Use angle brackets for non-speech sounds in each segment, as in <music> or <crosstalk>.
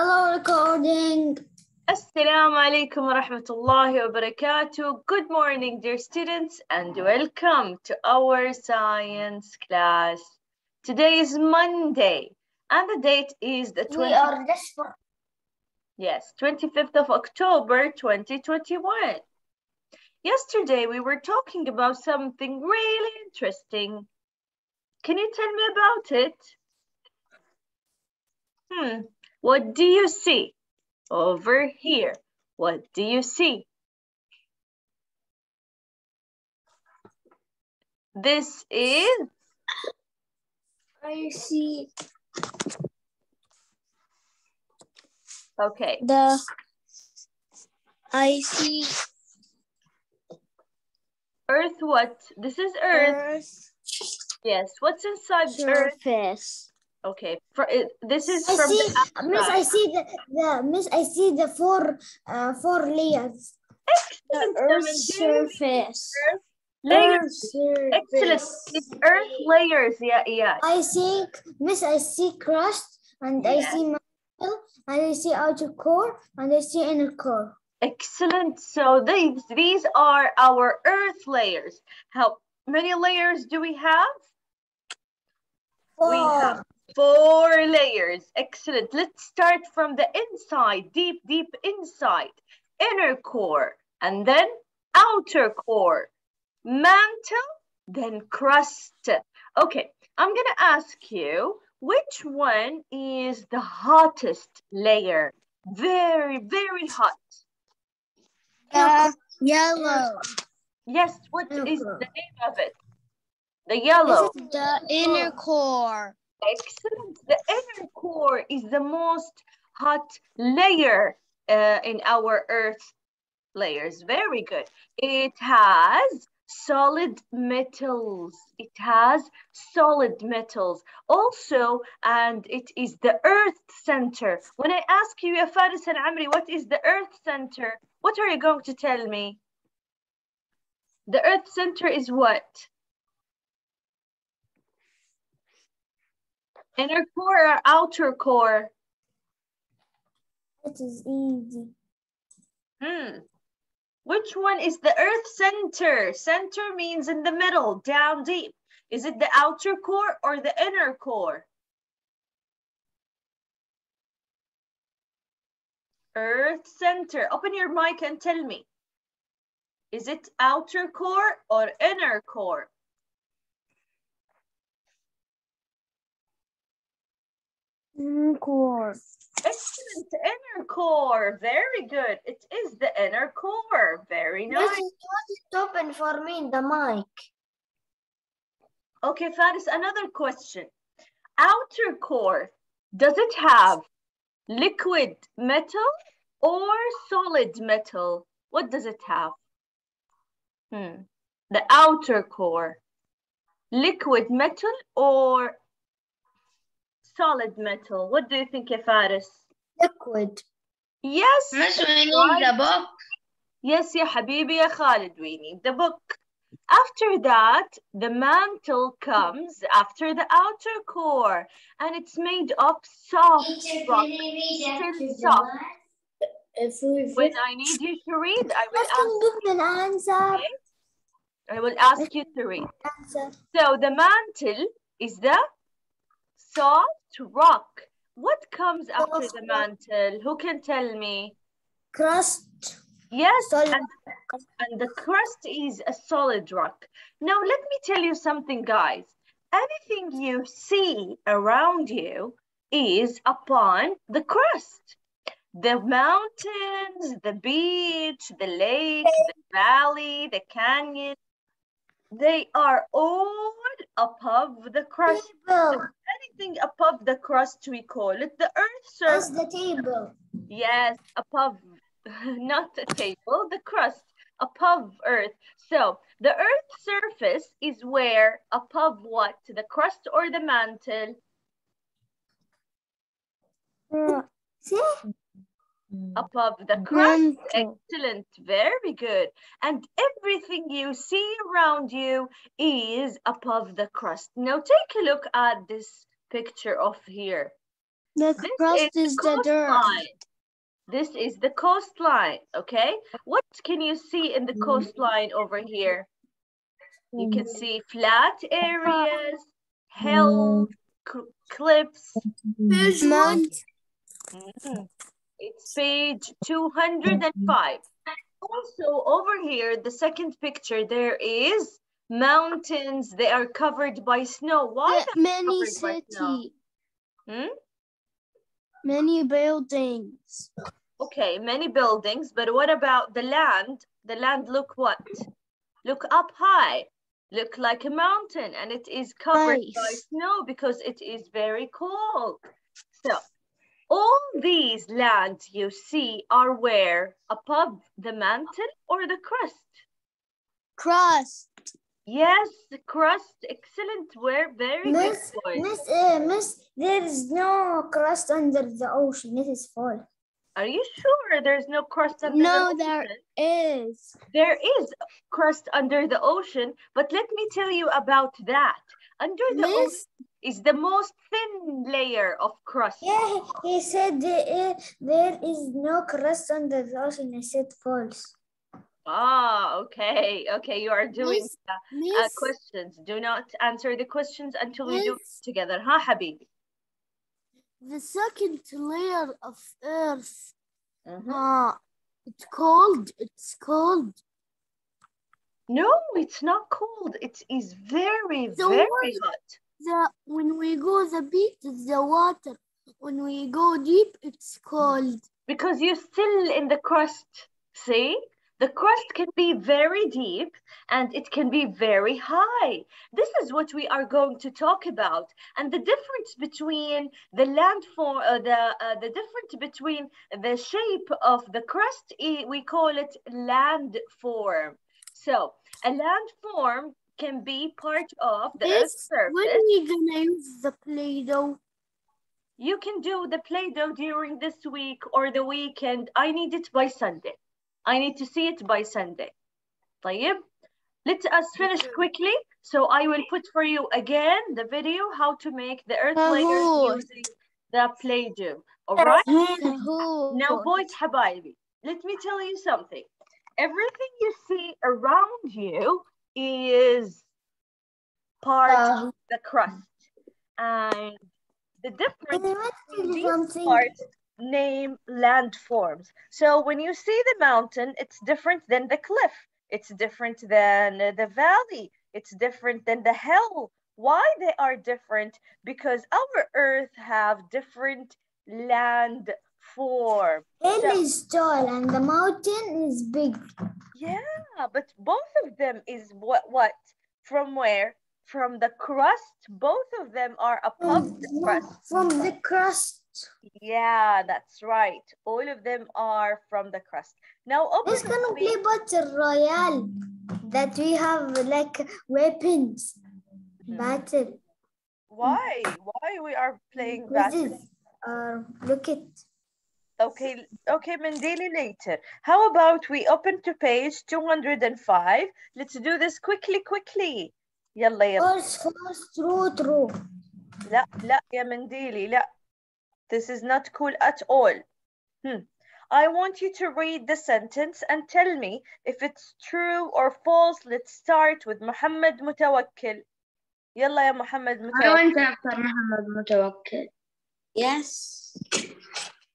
Hello, recording. Assalamu alaikum wa rahmatullahi wa barakatuh. Good morning, dear students, and welcome to our science class. Today is Monday, and the date is the 20 We are for yes, 25th of October, 2021. Yesterday, we were talking about something really interesting. Can you tell me about it? Hmm, what do you see? Over here, what do you see? This is, I see okay, the I see Earth what? This is Earth. Earth Yes, what's inside Earth? Okay, for, it, this is I from see, the Miss. I see the, the Miss. I see the four uh four layers. Excellent, Earth Seven, surface. Layers. Earth Excellent. It's Earth layers. Yeah, yeah. I think, Miss. I see crust, and I see mantle, and I see outer core, and I see inner core. Excellent. So these these are our Earth layers. How many layers do we have? Four. We have four layers. Excellent. Let's start from the inside, deep, deep inside. Inner core, and then outer core. Mantle, then crust. Okay, I'm going to ask you, which one is the hottest layer? Very, very hot. Uh, yellow. Yes, what Inner is core. the name of it? The yellow. The inner core. Excellent. The inner core is the most hot layer uh, in our Earth layers. Very good. It has solid metals. It has solid metals. Also, and it is the Earth center. When I ask you, Faris and Amri, what is the Earth center? What are you going to tell me? The Earth center is what? Inner core or outer core? It is easy. Hmm. Which one is the Earth center? Center means in the middle, down deep. Is it the outer core or the inner core? Earth center. Open your mic and tell me. Is it outer core or inner core? Inner core. Excellent, inner core. Very good. It is the inner core. Very nice. This is what is open for me in the mic. Okay, Faris, another question. Outer core, does it have liquid metal or solid metal? What does it have? Hmm. The outer core, liquid metal or solid metal? What do you think, ya Faris? Liquid. Yes. Miss, we need right. the book. Yes, ya Habibi, ya Khalid, we need the book. After that, the mantle comes after the outer core, and it's made of soft rock. Still soft. When I need you to read, I will ask, give an answer. Okay. I will ask you to read. So the mantle is the soft rock. What comes after the mantle? Who can tell me? Crust. Yes, Solid. and, and the crust is a solid rock. Now, let me tell you something, guys. Anything you see around you is upon the crust. The mountains, the beach, the lake, the valley, the canyon, they are all above the crust. Table. Anything above the crust, we call it the earth That's surface. the table. Yes, above, <laughs> not the table, the crust, above earth. So the earth surface is where above what? The crust or the mantle? Uh, see? Above the crust. Excellent, very good. And everything you see around you is above the crust. Now take a look at this picture of here. The This crust is is the dirt. This is the coastline, okay? What can you see in the Mm. coastline over here? You can Mm. see flat areas, hills, cl- cliffs. Mount. Mhm. It's page 205. Also, over here, the second picture, there is mountains. They are covered by snow. Why? Uh, many city. Hmm? Many buildings. Okay, many buildings, but what about the land? The land look what? Look up high. Look like a mountain and it is covered by snow because it is very cold. So all these lands you see are where? Above the mantle or the crust? Crust. Yes, the crust. Excellent. Where? Very good Miss. Miss, uh, Miss, there is no crust under the ocean. It is false. Are you sure there's no crust under No, the there ocean? is. There is crust under the ocean, but let me tell you about that. Under the ocean Miss, is the most thin layer of crust. yeah, he, he said there is, there is no crust on the ocean. I said false. Ah, okay, okay. You are doing Miss, uh, uh, questions. Do not answer the questions until we do it together, huh, Habib? the second layer of Earth, Mhm. uh, it's cold. It's cold. No, it's not cold. It is very, The very water. hot. The when we go the beach, it's the water. When we go deep, it's cold. because you're still in the crust. See, the crust can be very deep and it can be very high. This is what we are going to talk about, and the difference between the landform, uh, the uh, the difference between the shape of the crust. We call it landform. So a landform can be part of the Earth's Miss, when surface. we gonna use the Play-Doh? You can do the Play-Doh during this week or the weekend. I need it by Sunday. I need to see it by Sunday. طيب. Let us finish quickly. So I will put for you again the video how to make the earth layers Mahmoud. using the Play-Doh. All right? Who? Now, boys, حبايبي, let me tell you something. Everything you see around you is part Uh, of the crust. And the difference between these something. parts name landforms. So when you see the mountain, it's different than the cliff. It's different than the valley. It's different than the hill. Why they are different? Because our earth have different land form. Hill is tall and the mountain is big. Yeah, but both of them is what what? From where? From the crust. Both of them are above From, the crust. from the crust. Yeah, that's right. All of them are from the crust. Now, Let's gonna obviously, play battle royale. That we have like weapons. Battle. why? Why we are playing This battle? is, uh, look it. Okay, okay, Mendeli later. How about we open to page 205? Let's do this quickly, quickly. يلا يلا. False, false, true, true. لا لا يا منديلي لا. This is not cool at all. Hmm. I want you to read the sentence and tell me if it's true or false. Let's start with محمد متوكل. يلا يا محمد أنا متوكل. وأنت أكثر محمد متوكل. Yes.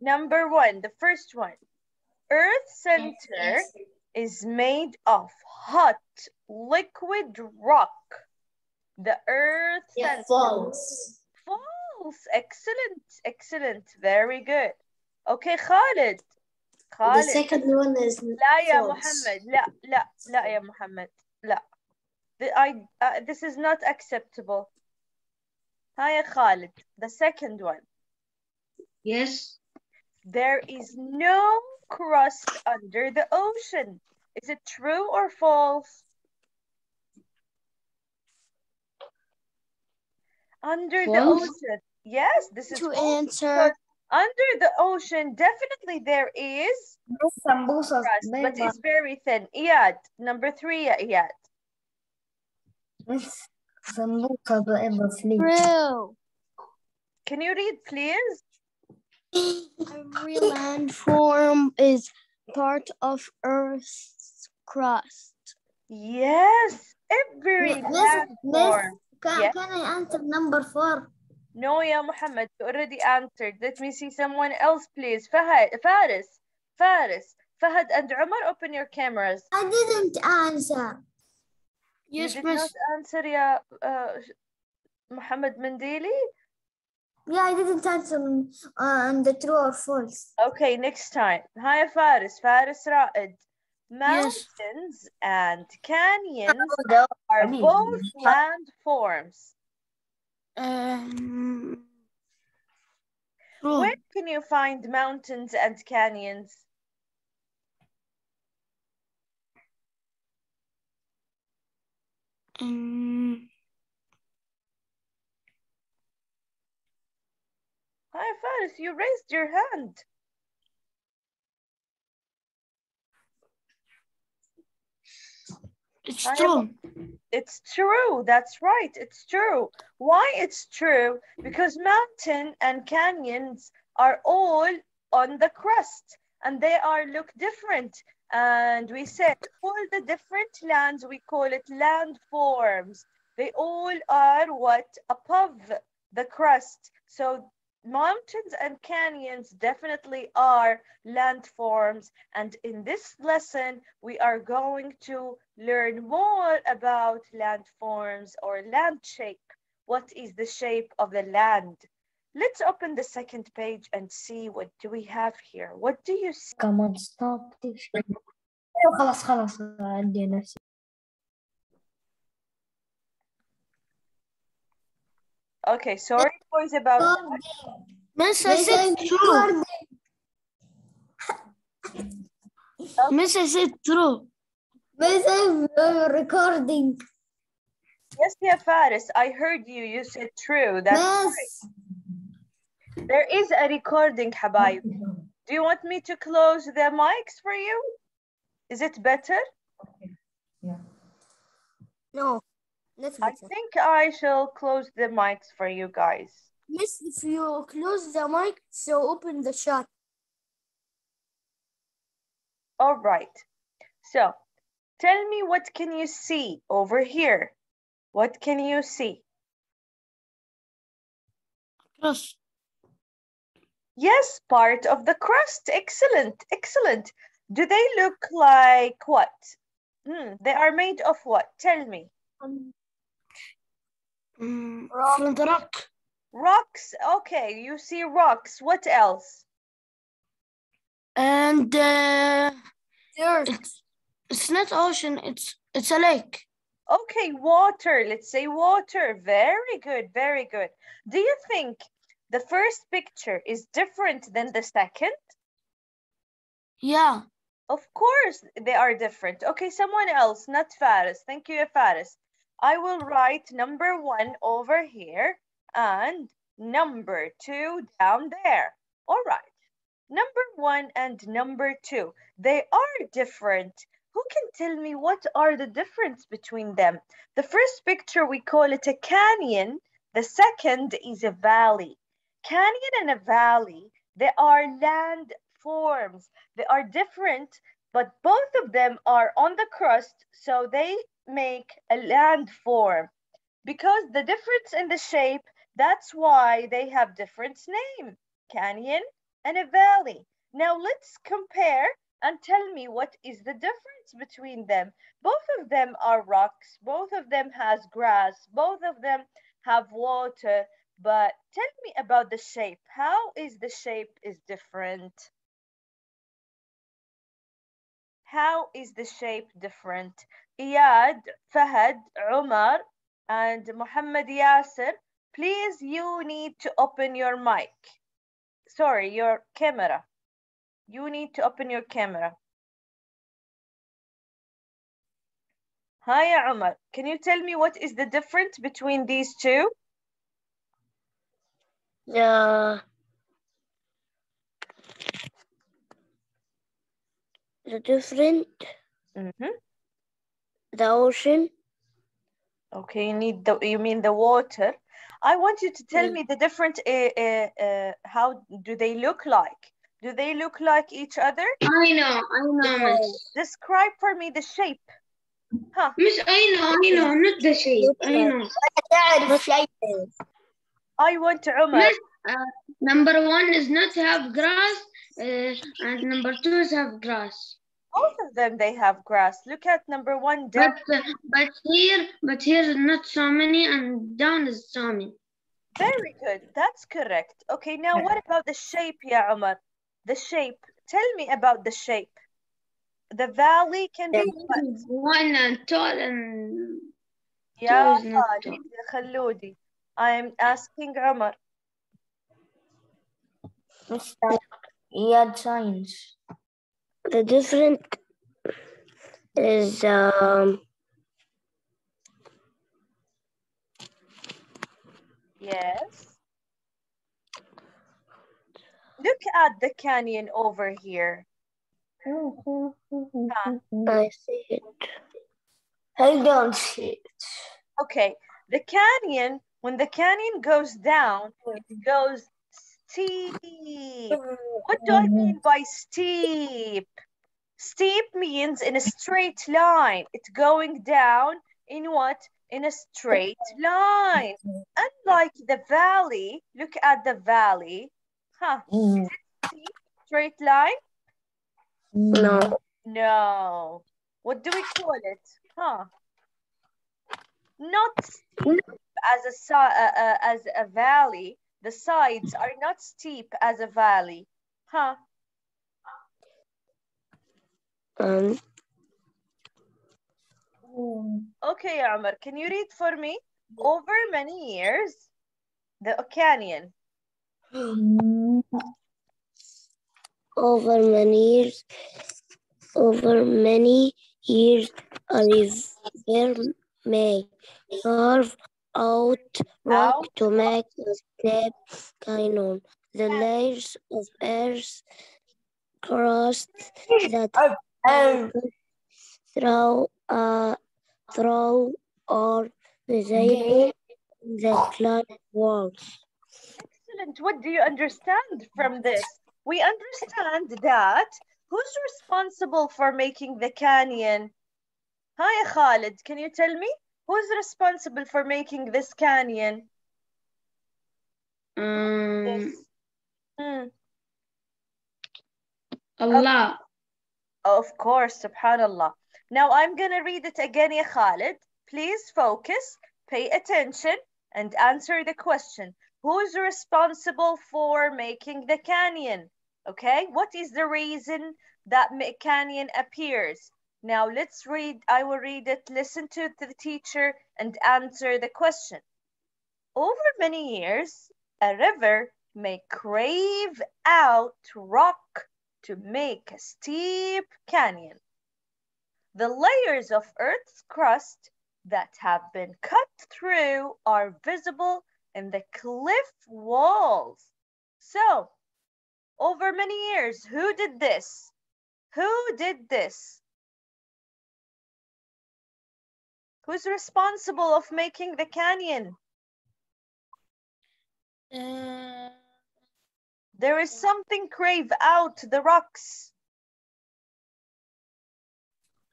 Number one, the first one. Earth center is made of hot liquid rock. The earth center. false. False. Excellent. Excellent. Very good. Okay, Khalid. The Khalid. second one is لا يا false. محمد. لا لا لا يا محمد. لا. The, I, uh, this is not acceptable. Hi, Khalid. The second one. Yes. There is no crust under the ocean. Is it true or false? Under the ocean. Yes, this is to false. answer. Under the ocean, definitely there is Sambusa. crust, but it's very thin. Iyad, number three, ya Iyad. Sambusa, please. True. Can you read, please? Every landform is part of Earth's crust. Yes, every Miss, miss, landform. can, Yeah. can I answer number four? No, yeah, Muhammad, you already answered. Let me see someone else, please. Fahad, Faris, Faris, Fahad and Umar, open your cameras. I didn't answer. Yes, you did Miss. not answer, yeah, uh, Muhammad Mendili. Yeah, I didn't answer uh, on the true or false. Okay, next time. Hi, Faris, Faris Raed. Mountains and canyons are both landforms. Um, true. Where can you find mountains and canyons? Um, You raised your hand. it's true. It's true. That's right. It's true. Why it's true? Because mountain and canyons are all on the crust and they are look different. And we said all the different lands, we call it landforms. They all are what? Above the crust. So mountains and canyons definitely are landforms. And in this lesson, we are going to learn more about landforms or land shape. What is the shape of the land? Let's open the second page and see what do we have here. What do you see? Come on, stop this. خلاص خلاص عندي نفسي Okay, sorry boys about that. Miss, I Miss, said true. recording. Miss, I said true. Miss, I'm recording. Yes, yeah, Faris, I heard you. You said true. That's Miss, right. There is a recording, Habayib. Do you want me to close the mics for you? Is it better? Okay. Yeah. No, that's I better. think I shall close the mics for you guys. Miss, if you close the mic, so open the shot. All right. So tell me what can you see over here? What can you see? Crust. Yes, part of the crust. Excellent, excellent. Do they look like what? Hmm, they are made of what? Tell me. Mm, from the rock. Rocks. Okay, you see rocks. What else? And uh, dirt. it's, it's not ocean, it's it's a lake. Okay, water. Let's say water. Very good, very good. Do you think the first picture is different than the second? Yeah. Of course, they are different. Okay, someone else, not Faris. Thank you, Faris. I will write number one over here and number two down there. All right. Number one and number two, they are different. Who can tell me what are the difference between them? The first picture, we call it a canyon. The second is a valley. Canyon and a valley, they are land forms. They are different, but both of them are on the crust, so they make a land form. Because the difference in the shape, that's why they have different name, canyon and a valley. Now let's compare and tell me what is the difference between them. Both of them are rocks, both of them has grass, both of them have water, but tell me about the shape. How is the shape is different? How is the shape different? Iyad, Fahad, Umar, and Muhammad Yasser, please you need to open your mic. Sorry, your camera. You need to open your camera. Hi, Umar. Can you tell me what is the difference between these two? The the different Mhm the ocean. Okay, you need the, you mean the water. I want you to tell mm. me the different, uh, uh, uh, how do they look like? Do they look like each other? I know, I know. Describe for me the shape. Huh. Miss, I know, I know, not the shape. I know. I want uh, Umar. Miss, uh, number one is not have grass, uh, and number two is have grass. Both of them, they have grass. Look at number one down. But uh, but here, but here is not so many, and down is so many. Very good. That's correct. Okay, now what about the shape, Ya Umar? The shape. Tell me about the shape. The valley can be what? One and tall and Ya is not Khalid, Ya Khaloudi. I am asking Umar. Mr. Iyad Science. The different is um Yes. Look at the canyon over here. Huh. I see it. I don't see it. Okay, the canyon, when the canyon goes down, it goes steep. What do I mean by steep? Steep means in a straight line. It's going down in what? In a straight line. Unlike the valley, look at the valley. Huh, steep, straight line? No. No. What do we call it? Huh? Not steep as a uh, uh, as a valley. The sides are not steep as a valley. Huh? Um Okay, Amr, can you read for me? Over many years, the canyon. over many years over many years a river may carve out rock to make a step canyon. The layers of earth crust that Um, through uh, through are visible in the cloud walls. Excellent. What do you understand from this? We understand that who's responsible for making the canyon? Hi, Khalid. Can you tell me who's responsible for making this canyon? Um, Yes. Hmm. Allah. Of course, subhanallah. Now I'm going to read it again, ya Khalid. Please focus, pay attention, and answer the question. Who's responsible for making the canyon? Okay, what is the reason that canyon appears? Now let's read, I will read it, listen to the teacher, and answer the question. Over many years, a river may crave out rock to make a steep canyon. The layers of Earth's crust that have been cut through are visible in the cliff walls. So, over many years, who did this? Who did this? Who's responsible of making the canyon? There is something crave out the rocks.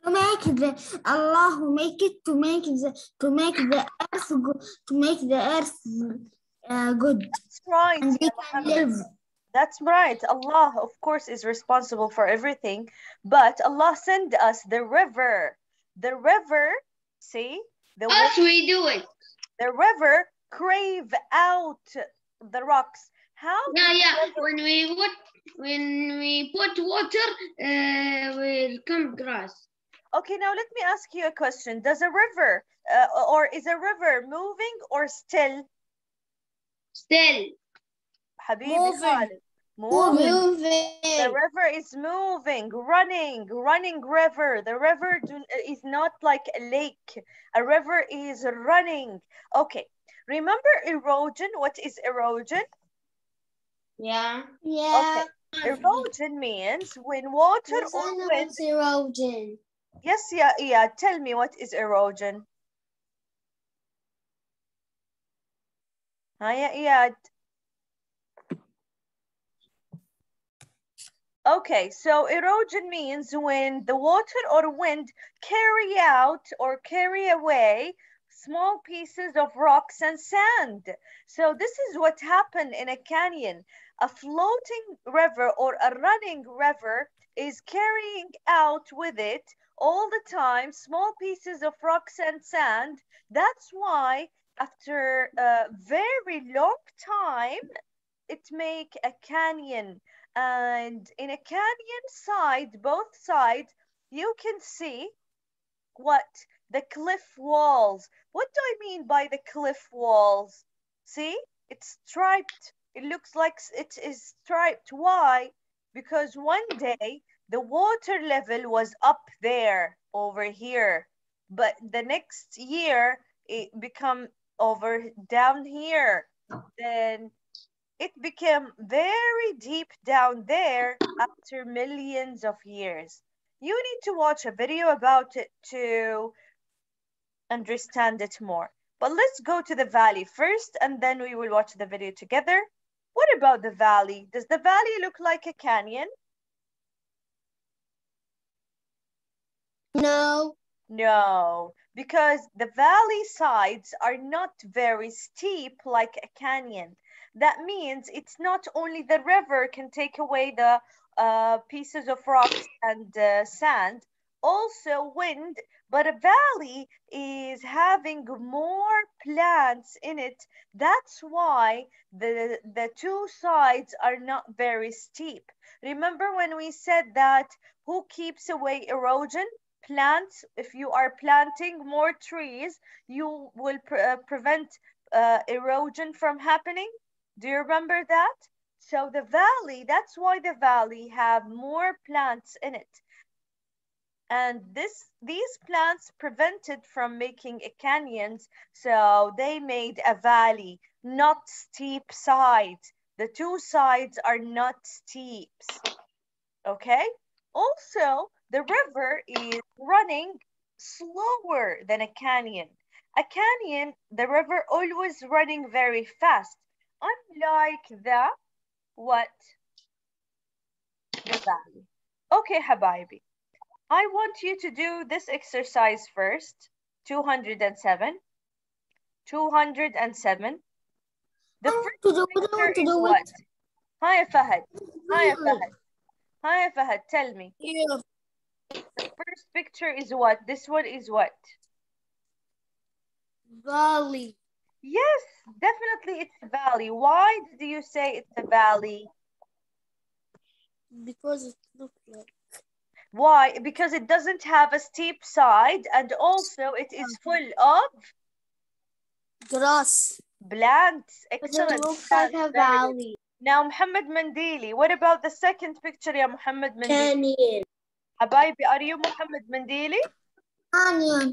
To make the Allah who make it to make the to make the earth go, to make the earth uh, good That's right. and we ya can live. That's right. Allah, of course, is responsible for everything, but Allah sent us the river. The river, see, the, Us, we do it. the river crave out the rocks. How? Yeah, yeah. When we put when we put water, uh, will come grass. Okay, now let me ask you a question. Does a river, uh, or is a river moving or still? Still, Moving. Moving. moving. The river is moving, running, running river. The river do, is not like a lake. A river is running. Okay. Remember erosion? What is erosion? Yeah. Yeah. Okay. Erosion means when water yes, or wind. erosion. Yes, yeah, yeah. Tell me what is erosion? Hi, yeah, Okay, so erosion means when the water or wind carry out or carry away small pieces of rocks and sand. So this is what happened in a canyon. A floating river or a running river is carrying out with it all the time small pieces of rocks and sand. That's why after a very long time, it make a canyon and in a canyon side both sides you can see what the cliff walls what do i mean by the cliff walls? See it's striped. It looks like it is striped. Why? Because one day the water level was up there over here but the next year it become over down here. Then it became very deep down there after millions of years. You need to watch a video about it to understand it more. But let's go to the valley first and then we will watch the video together. What about the valley? Does the valley look like a canyon? No. No, because the valley sides are not very steep like a canyon. That means it's not only the river can take away the uh, pieces of rocks and uh, sand, also wind, but a valley is having more plants in it. That's why the, the two sides are not very steep. Remember when we said that who keeps away erosion? plants if you are planting more trees you will pre- uh, prevent uh, erosion from happening do you remember that? So the valley that's why the valley have more plants in it. And this these plants prevented from making a canyon, so they made a valley not steep sides. The two sides are not steeps okay? Also the river is running slower than a canyon. A canyon, the river always running very fast, unlike the what? The valley. Okay, Habibi. I want you to do this exercise first. 207. 207. The oh, first to do it, picture to is do what? Hi, Fahad. Hi, Fahad. Hi, Fahad. Tell me. Yeah. The first picture is what? This one is what? Valley. Yes, definitely it's a valley. Why do you say it's a valley? Because it looks like. Why? Because it doesn't have a steep side and also it is full of Grass. plants. Excellent. it looks like a valley. Now, Muhammad Mandili, what about the second picture, ya Muhammad Mandili? Canyon. Habibi, are you Muhammad Mandili? Canyon.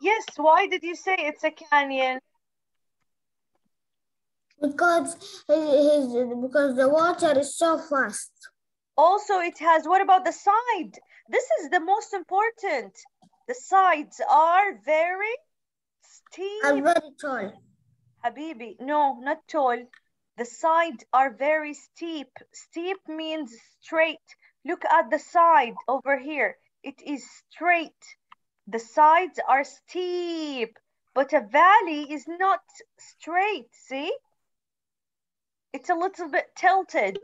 Yes, why did you say it's a canyon? Because uh, his, because the water is so fast. Also, it has, what about the side? This is the most important. The sides are very steep. And very tall. Habibi, no, not tall. The sides are very steep. Steep means straight. Look at the side over here. It is straight. The sides are steep, but a valley is not straight. See? It's a little bit tilted.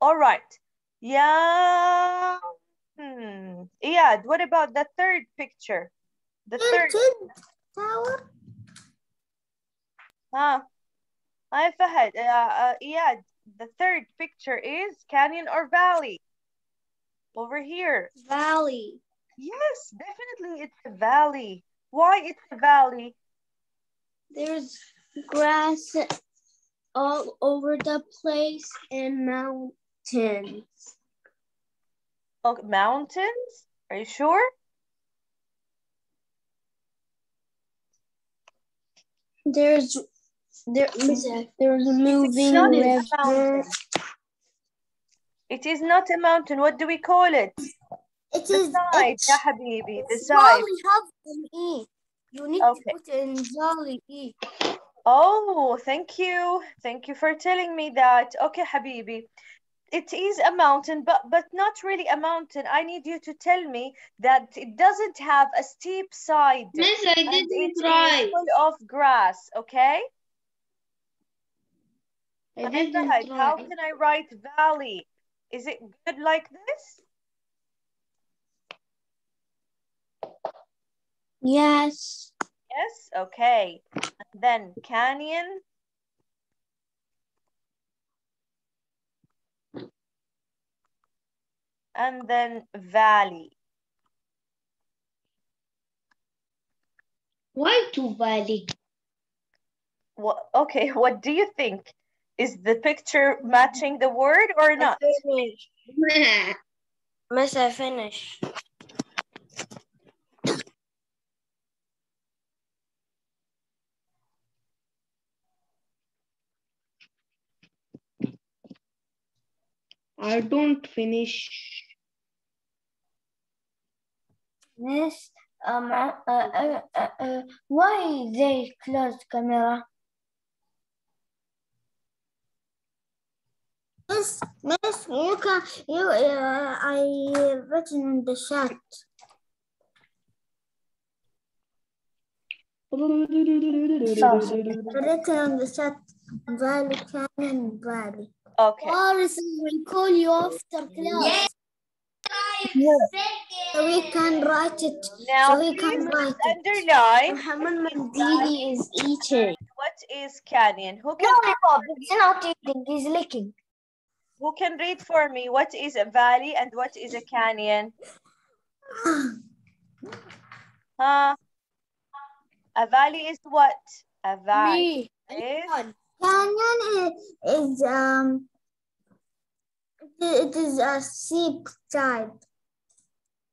All right. Yeah. Hmm. Iyad, what about the third picture? The third. Tower. Huh? Hi, Fahad. Uh, uh, Iyad, the third picture is canyon or valley. Over here. Valley. Yes, definitely it's a valley. Why it's a valley? There's grass all over the place and mountains. Oh, mountains? Are you sure? There's there there's a moving a river. It is not a mountain. What do we call it? It The is side, it's, ya habibi, the side. valley have an E. You need Okay. to put in valley E. Oh, thank you. Thank you for telling me that. Okay, Habibi. It is a mountain, but but not really a mountain. I need you to tell me that it doesn't have a steep side Miss, I and it didn't is try. full of grass, okay? I And didn't guys, how can I write valley? Is it good like this? Yes. Yes, okay. And then canyon. And then valley. Why to valley? What, okay, <laughs> what do you think? Is the picture matching the word or not? Finish. <laughs> Miss, I finish. I don't finish. Miss, um, uh, uh, uh, uh, why they closed camera? Miss, miss, you can, you, uh, I written in the chat. Written in the chat, Valley Canyon Valley. Okay. Boris will call you after class. So we can write it. Now, so we can write it. underline Muhammad Mandili is eating. what is canyon. Who can No, no, he's not eating, he's licking. who can read for me what is a valley and what is a canyon? <sighs> Huh? A valley is what? A valley is Canyon is, is um it is a steep type.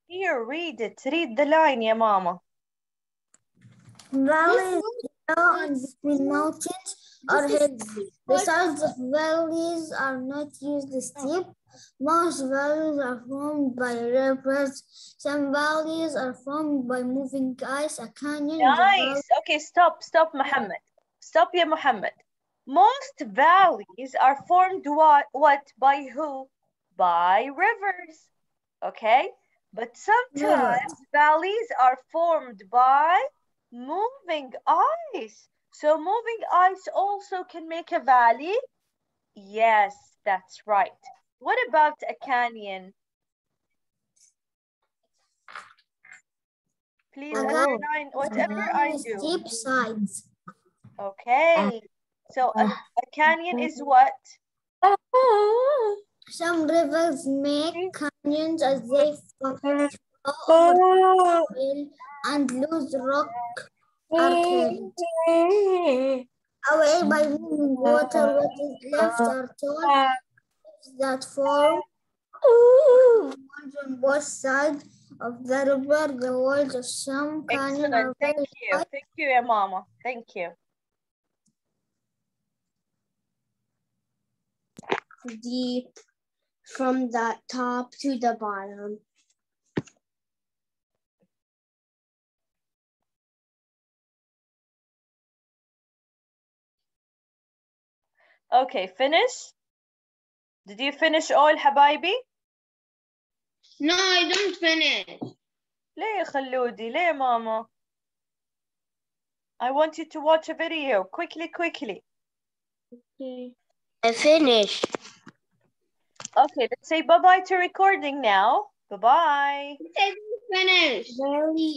here. Read it. Read the line, yeah, mama. Valleys low and between mountains or hills. The sides of valleys are not usually oh. steep. Most valleys are formed by rivers. Some valleys are formed by moving ice. A canyon is a valley. Nice. Okay, stop, stop, Muhammad. Stop, ya Muhammad. Most valleys are formed what, what by who? By rivers. Okay? But sometimes valleys are formed by moving ice. So moving ice also can make a valley? Yes, that's right. What about a canyon? Please underline whatever I do. Steep sides. Okay. So a, a canyon is what? Uh-huh. Some rivers make hmm? canyons as they flow ah. over hill and lose rock are carried away by moving water. Ah. What is left are tall cliffs that fall walls on both sides of the river. The walls of some canyons Excellent. Thank you. Thank you, ya mama. Thank you. Deep from the top to the bottom. Okay, finish. Did you finish all, حبايبي? No, I don't finish. ليه يا خلودي؟ ليه يا ماما؟ I want you to watch a video. Quickly, quickly. I finished. Okay, let's say bye-bye to recording now. Bye-bye. I didn't finish. Very